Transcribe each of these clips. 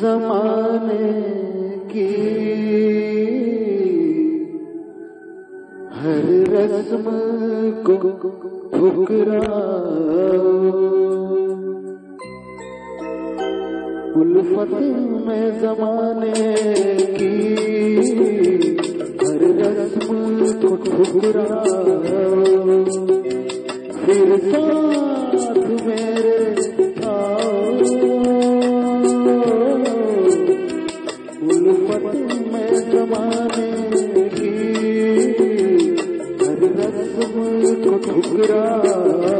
जमाने की हर रस्म को ठुकराओ। उल्फत में जमाने की हर रस्म को ठुकराओ। Allah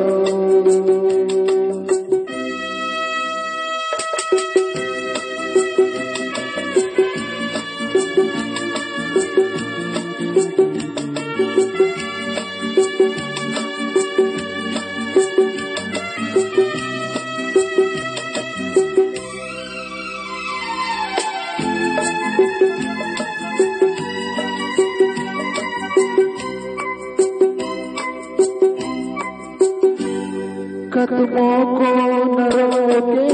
कदमों को न रोके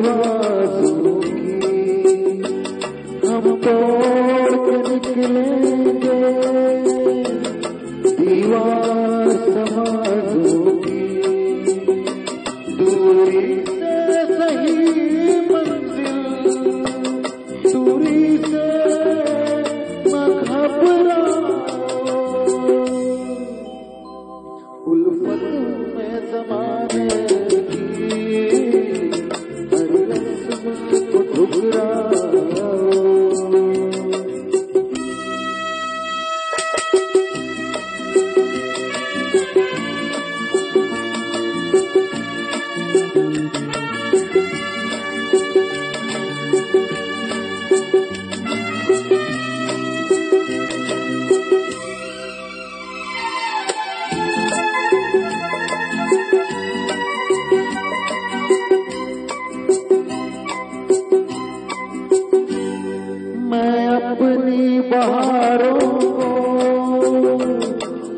वासों की हम तोड़ निकलेंगे दीवार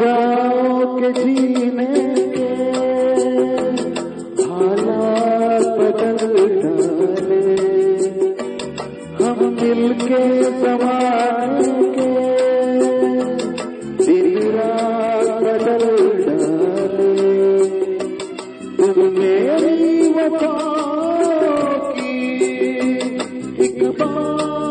जाओ के जीने के हालात बदल डाले हम मिलके समाज के तेरी रात बदल डाले। तुम मेरी वफा की एक बात